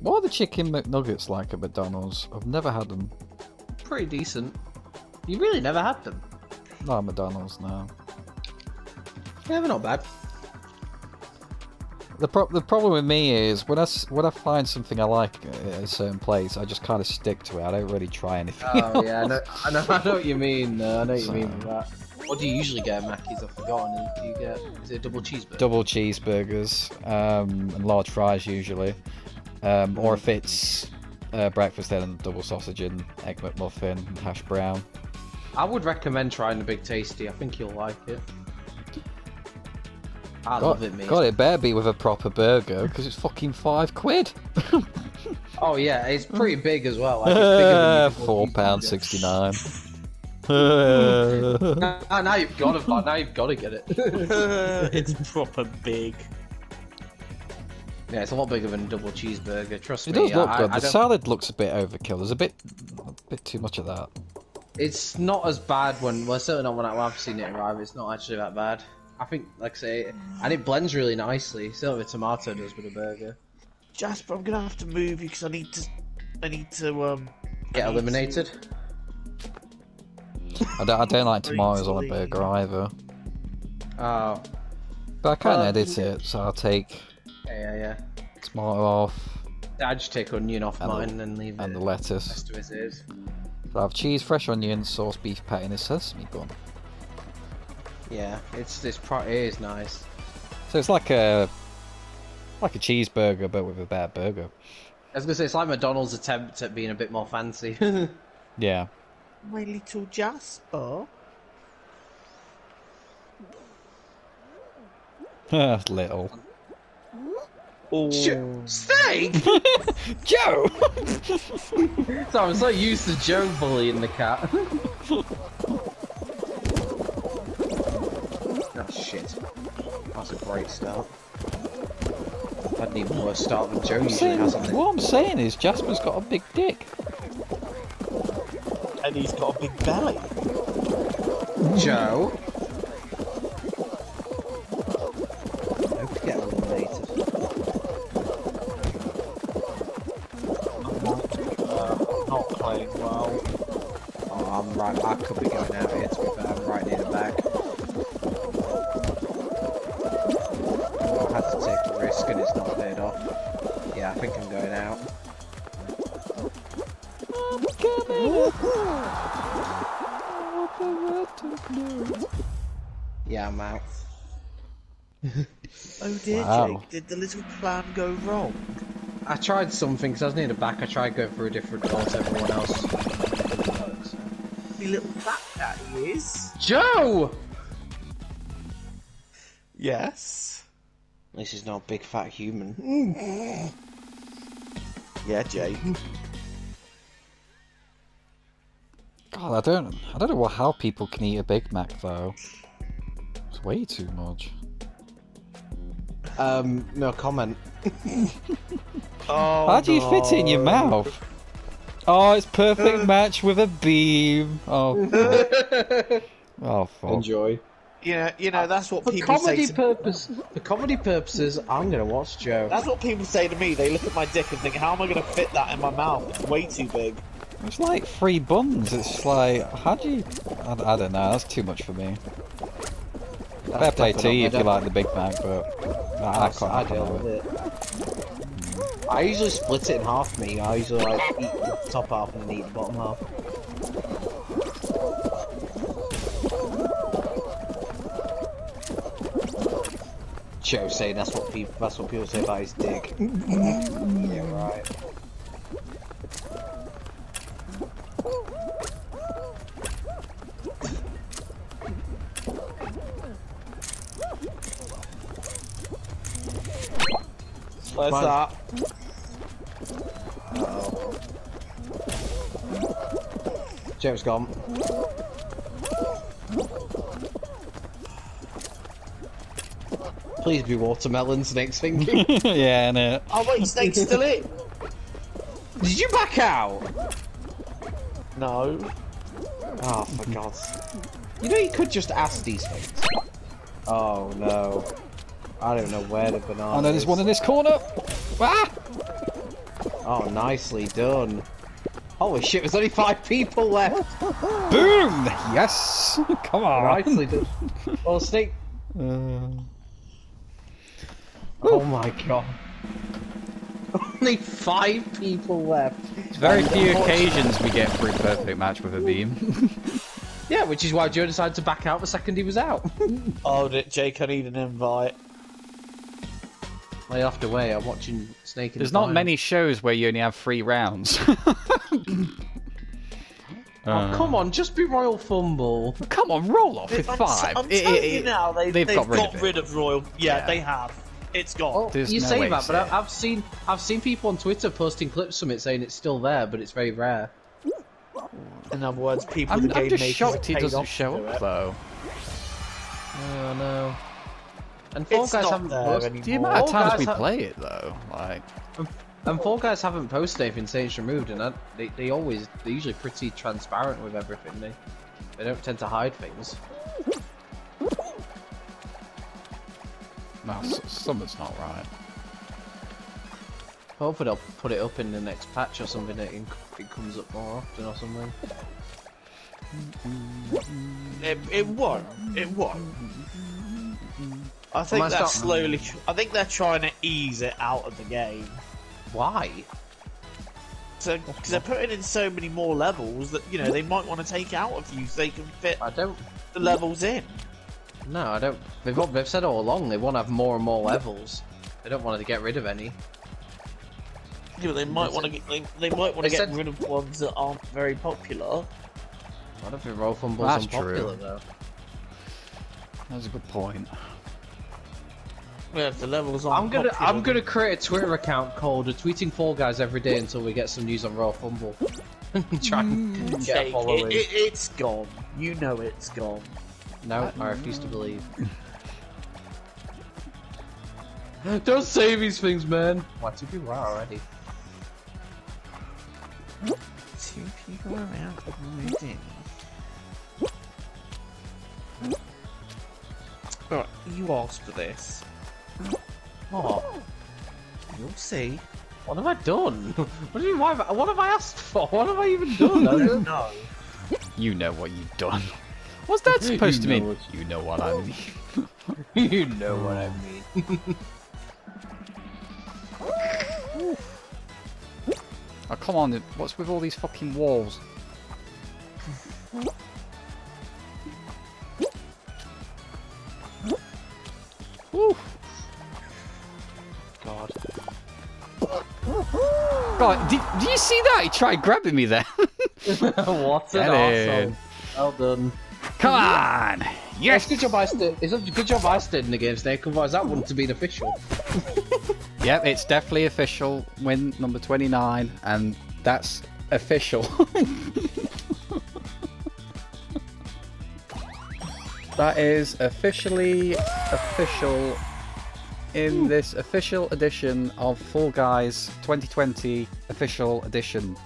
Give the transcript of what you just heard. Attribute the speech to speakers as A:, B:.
A: What are the chicken McNuggets like at McDonald's? I've never had them.
B: Pretty decent. You really never had them?
A: Not at McDonald's, no.
B: Yeah, they're not bad.
A: The, pro- the problem with me is when I, when I find something I like at a certain place, I just kind of stick to it. I don't really try anything.
B: Oh
A: else.
B: yeah, I know, I know, I know what you mean. Uh, I know what you mean
A: So-
B: with that. What do you usually get at Mackey's? I've forgotten. Do you get is it a double cheeseburger?
A: Double cheeseburgers um, and large fries usually, um, or if it's uh, breakfast, then double sausage and egg McMuffin, and hash brown.
B: I would recommend trying the Big Tasty. I think you'll like it. I
A: God,
B: love it, mate.
A: God, it better be with a proper burger because it's fucking five quid.
B: Oh yeah, it's pretty big as well. Like, it's bigger than your double
A: Four pound
B: cheeseburger.
A: sixty nine.
B: Now, now you've got to. Now you've got to get it.
C: it's proper big.
B: Yeah, it's a lot bigger than a double cheeseburger. Trust
A: It
B: me.
A: It does look
B: I,
A: good.
B: I
A: The
B: don't-
A: salad looks a bit overkill. There's a bit, a bit too much of that.
B: It's not as bad when. Well, certainly not when I- when I've seen it arrive. It's not actually that bad. I think, like I say, and it blends really nicely. Certainly, the tomato does with a burger.
C: Jasper, I'm gonna have to move you because I need to. I need to um.
B: Get
C: I to-
B: eliminated.
A: I don't, I don't like tomatoes on a burger either.
B: Oh,
A: But I can
B: Well,
A: edit it, so I'll take
B: yeah, yeah, yeah.
A: tomato off
B: I just take onion off
A: And the-
B: mine and leave
A: and
B: it.
A: the lettuce.
B: rest of it is.
A: So I have cheese, fresh onion, sauce, beef patty, and a sesame bun.
B: Yeah, it's this. Pro- it is nice.
A: So it's like a like a cheeseburger, but with a bad burger.
B: I was gonna say it's like McDonald's attempt at being a bit more fancy.
A: Yeah.
C: My little Jasper.
A: Little.
C: Oh.
B: Steak.
A: Joe.
B: so I'm so used to Joe bullying the cat. oh shit! That's a great start. Had an even worse start than Joe
A: I'm
B: usually
A: saying,
B: has on it.
A: what I'm saying is Jasper's got a big dick.
C: And he's got a big belly.
B: Joe. Think I'm going out. Yeah, I'm out.
C: Oh dear,
A: Wow.
C: Jake. Did the little plan go wrong?
B: I tried something because I was near the back. I tried going through a different door to everyone else.
C: Me little fat cat he is.
B: Joe.
C: Yes.
B: This is not a big fat human.
C: Yeah, Jake.
A: God, I don't, I don't know how people can eat a Big Mac though. It's way too much.
B: Um, no comment.
C: Oh,
A: How do you fit it in your mouth? Oh, it's perfect match with a beam. Oh, fuck. oh fuck.
B: Enjoy.
C: You know, you know uh, that's what
B: For
C: people
B: comedy
C: say. To,
B: purpose, for comedy purposes, I'm gonna watch Joe.
C: that's what people say to me. They look at my dick and think, "How am I going to fit that in my mouth? It's way too big."
A: It's like three buns. It's like, how do you? I, I don't know. That's too much for me.
B: That's
A: Fair play to you if you like the Big Mac, but I, I can't. I
B: ideal
A: can't
B: with
A: have it.
B: it. I usually split it in half. Me, I usually like eat the top half and then eat the bottom half. Joe saying that's what people that's what people say about his dick. yeah, right.
C: Where's
B: Fine.
C: that?
B: Uh-oh. Joe's gone. Please be watermelons next thing. Did
A: yeah, innit?
C: Oh wait, Snake's still in.
B: Did you back out?
C: No.
B: Oh, for God's You know you could just ask these things. Oh no. I don't know where the banana
A: Oh no, there's one in this corner. Ah!
B: Oh, nicely done. Holy shit, there's only five people left.
A: Boom! Yes! Come on!
B: Nicely done. Well, Snake.
A: Uh,
B: Oh my god. Only five people left.
A: It's very
B: And
A: few occasions we get through the perfect match with a beam.
B: Yeah, which is why Joe decided to back out the second he was out.
C: Oh, d- Jake, I need an invite.
B: Lay off the way. I'm watching Snake. In
A: There's
B: the
A: not many shows where you only have three rounds.
B: Oh uh, come on, just be Royal Fumble.
A: Come on, roll off with
C: I'm,
A: five.
C: I'm
A: It-
C: telling
A: it-
C: you
A: it-
C: now, they,
A: they've
C: they've,
A: got rid
C: got
A: of
C: rid of Royal. Yeah,
A: Yeah.
C: they have. It's gone.
B: Oh,
A: There's
B: you
A: no
B: say that, but
A: say
B: I,
A: it.
B: I've seen I've seen people on Twitter posting clips from it saying it's still there, but it's very rare.
C: In other words, people
A: I'm,
C: the game
A: I'm just shocked he doesn't show up though.
B: Oh no. And Fall
C: It's
B: Guys haven't posted.
A: The amount of times we
B: ha-
A: play it though, like
B: And Fall Guys haven't posted anything saying it's removed, and that, they they always they're usually pretty transparent with everything. They they don't tend to hide things.
A: No, something's not right.
B: Hopefully they'll put it up in the next patch or something. That it, it comes up more often or something.
C: It, it won't. It won't. I think
B: Might
C: that's
B: stop-
C: slowly. I think they're trying to ease it out of the game.
B: Why?
C: So, because they're putting in so many more levels that you know they might want to take out a few so they can fit
B: I don't.
C: the levels in.
B: No, I don't. They've all- they've said all along they want to have more and more levels. They don't want to get rid of any.
C: You know, they might want to get. They, they might want to get
B: said-
C: rid of ones that aren't very popular.
B: I don't think Royal Fumble's
A: That's
B: unpopular
A: true.
B: though.
A: That's a good point.
C: Yeah, if the levels aren't
B: I'm gonna
C: popular,
B: I'm gonna create a Twitter account called "Tweeting Fall Guys" every day until we get some news on Royal Fumble. Try and
C: then
B: get a following.
C: it, it, it's gone. You know it's gone.
B: No, I refuse to believe. Don't say these things, man. What, two people are already?
C: Two people around already. Right, you asked for this.
B: What?
C: You'll see.
B: What have I done? What do you mean? Why have I, what have I asked for? What have I even done? I don't-
C: No.
A: You know what you've done. What's that supposed to mean? You know what I mean.
B: you know what I mean.
A: Oh come on! What's with all these fucking walls? Woo.
B: God.
A: God, did, do you see that? He tried grabbing me there.
B: what an
A: Get.
B: Well done.
A: Come on! Yes,
B: good job I stayed. It's a good job I stayed in the game, Snake. Otherwise, that wouldn't have been official.
A: Yep, it's definitely official. Win number 29, and that's official. that is officially official in this official edition of Fall Guys 2020 official edition.